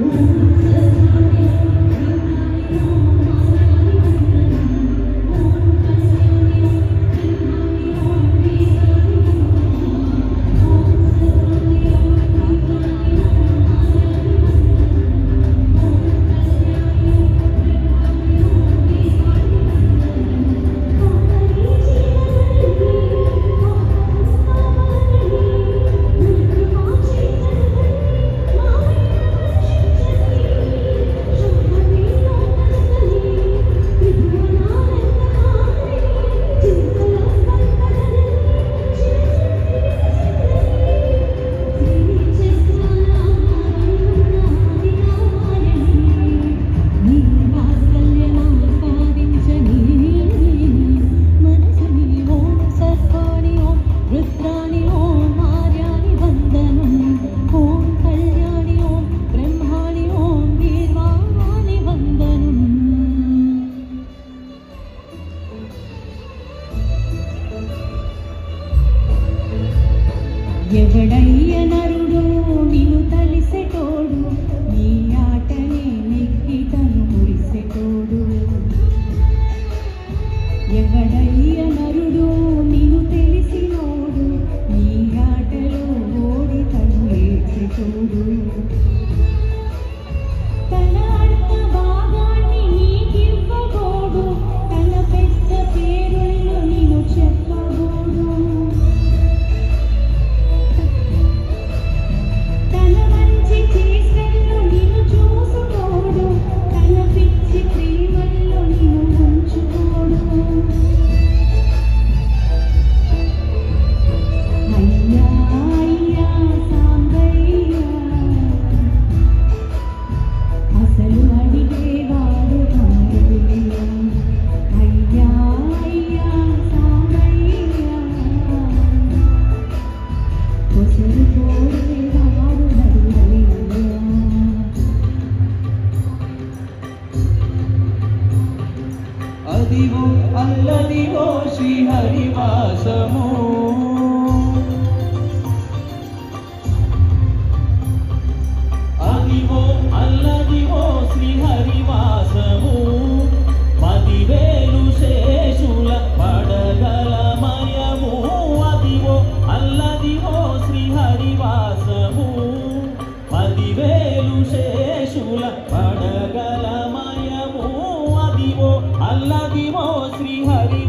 Ooh.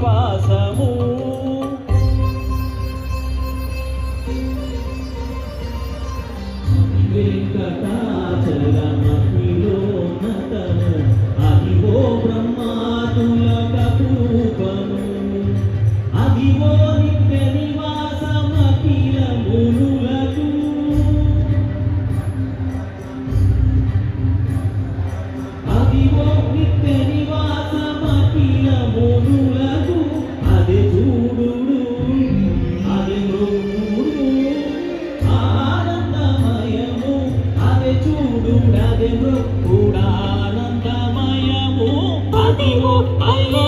శ్రీహరివాసము I love you.